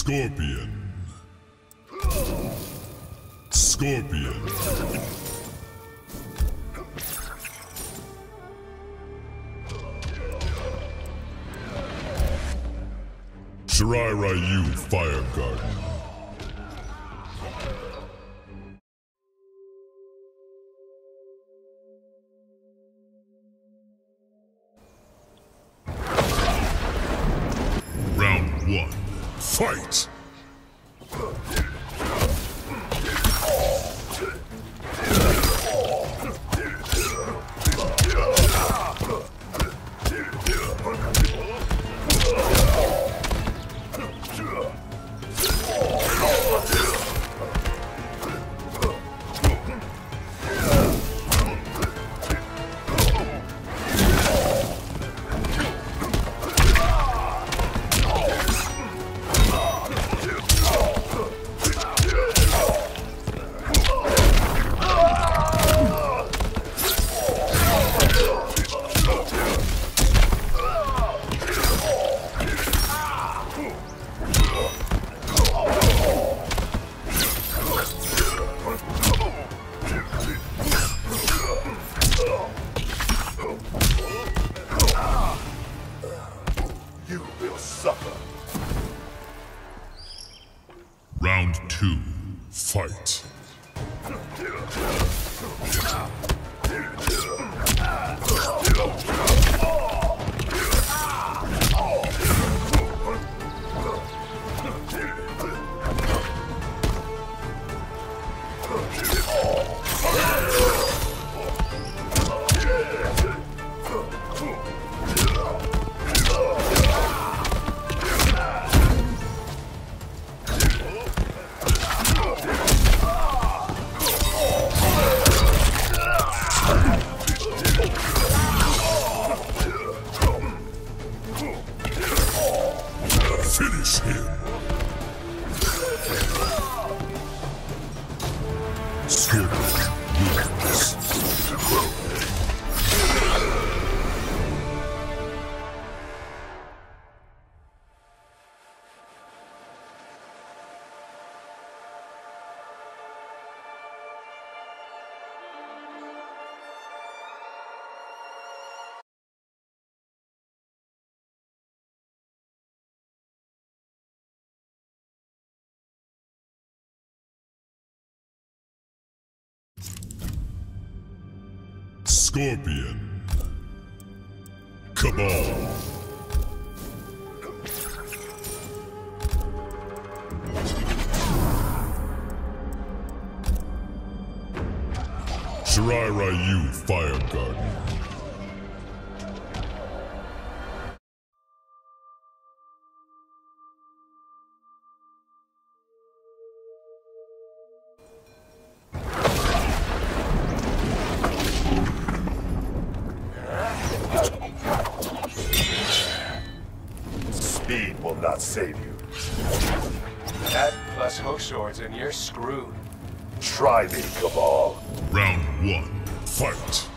Scorpion. Scorpion. Shirai Ryu Fire Garden. Scorpion. Kabal. Shirai Ryu Fire Garden. Speed will not save you. That plus hook swords and you're screwed. Try me, Kabal. Round one. Fight.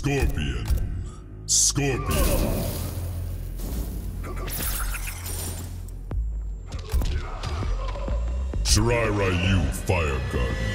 Scorpion. Scorpion. Shirai Ryu Fire Garden.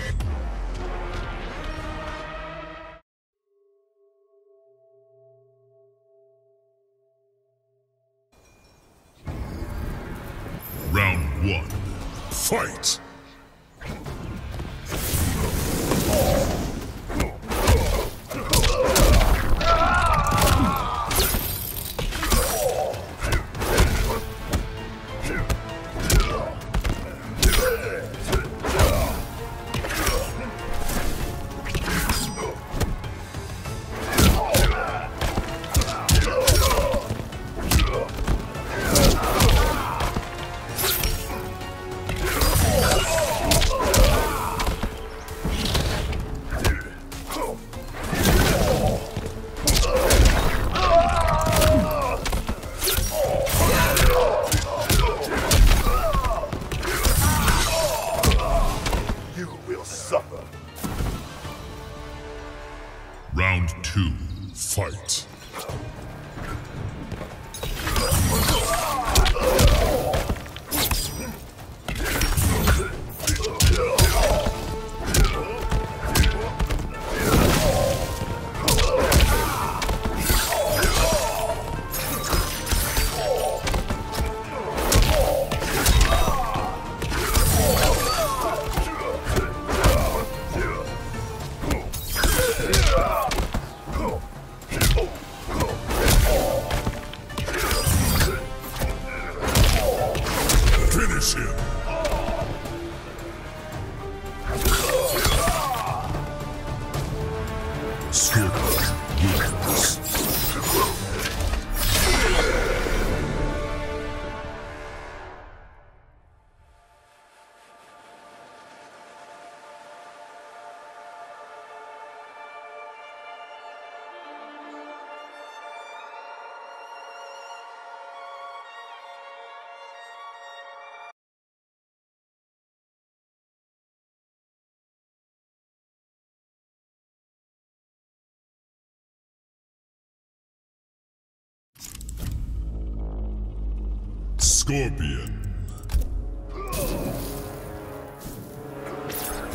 Scorpion.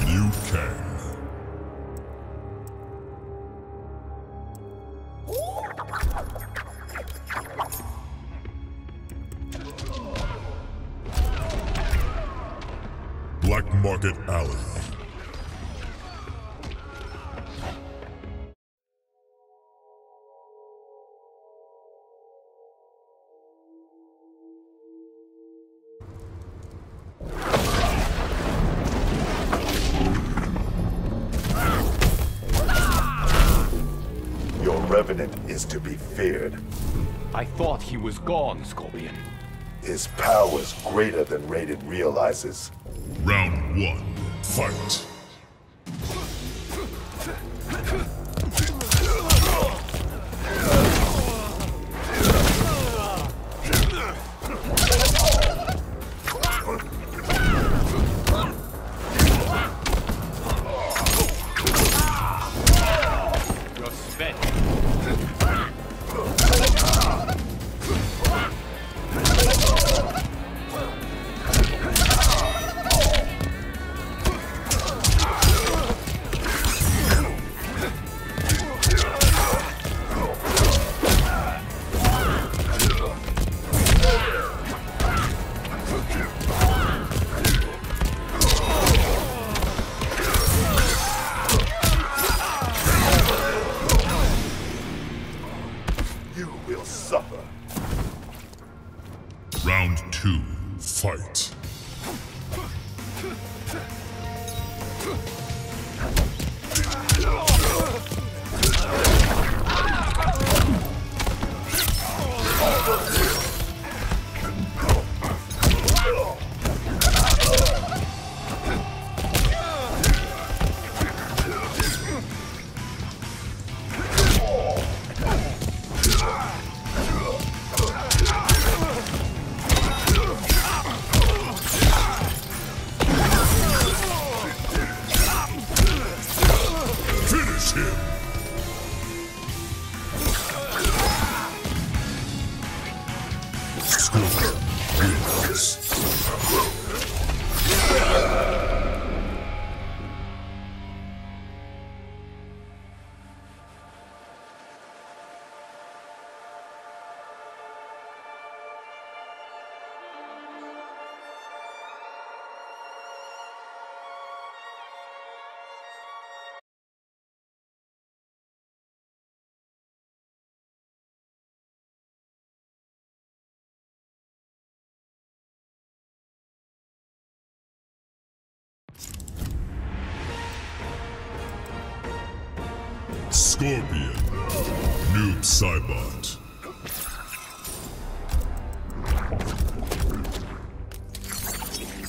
Liu Kang. I thought he was gone, Scorpion. His power is greater than Raiden realizes. Round one. Fight! Suffer. Round two. Fight! Scorpion. Noob Saibot.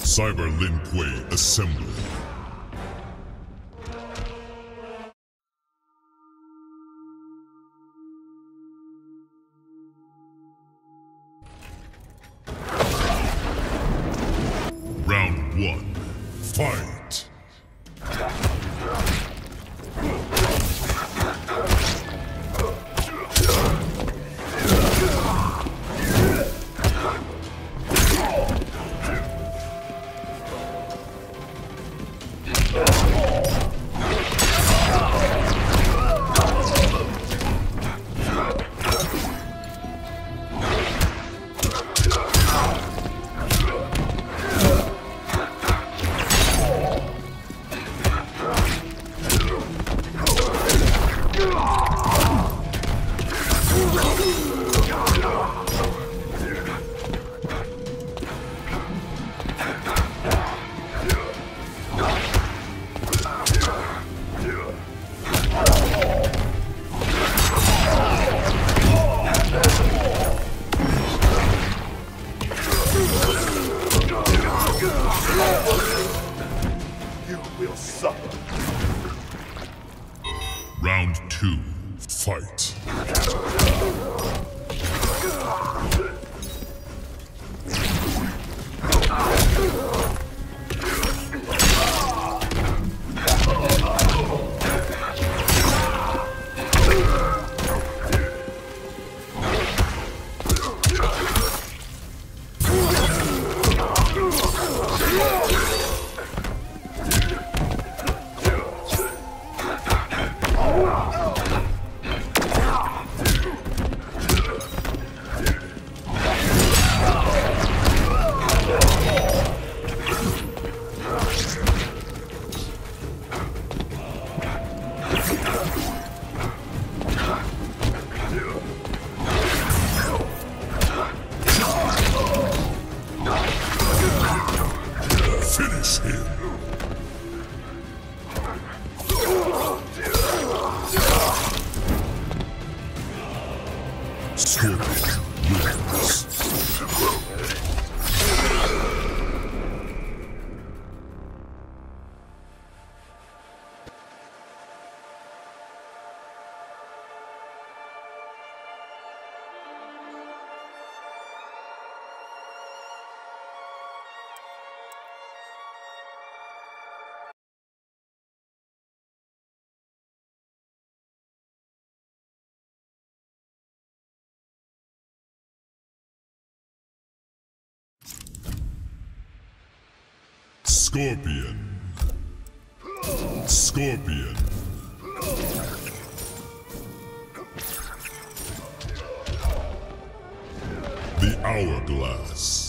Cyber Lin Kuei Assembly. Round one. Fight. Scorpion. Scorpion. The Hourglass.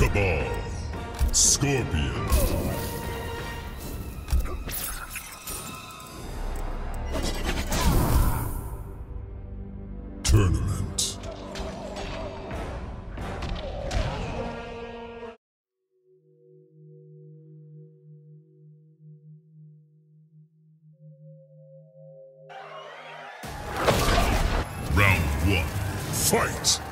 Kabal. Scorpion. Tournament. Round one. Fight!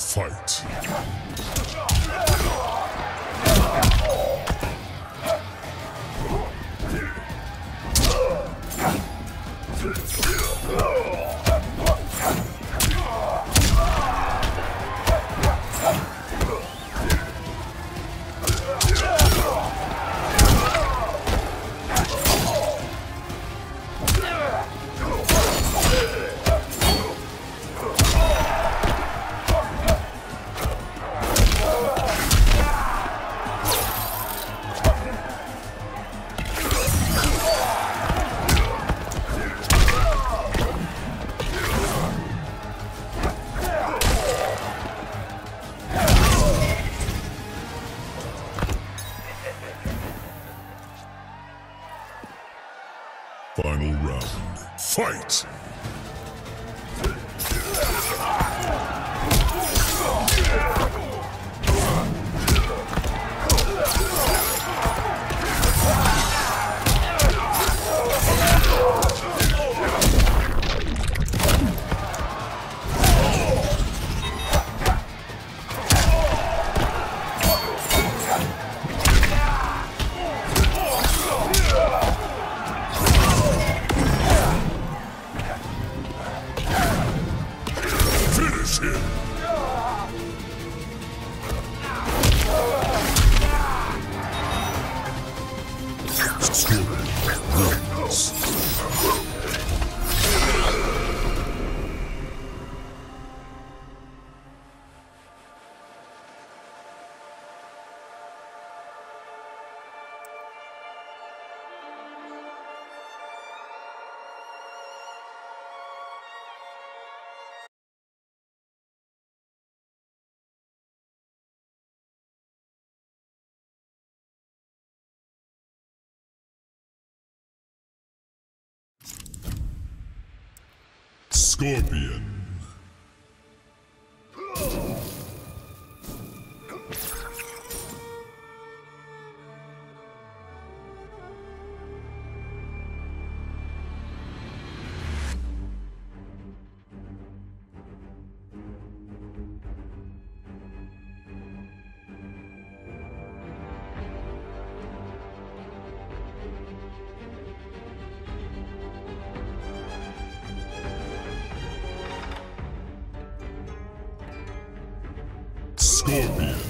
Fight! Final round. Fight! Scorpion. Scorpion.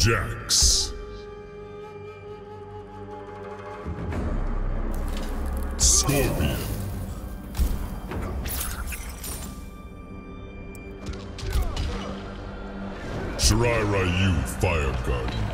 Jax. Scorpion. Shirai Ryu Fire Garden.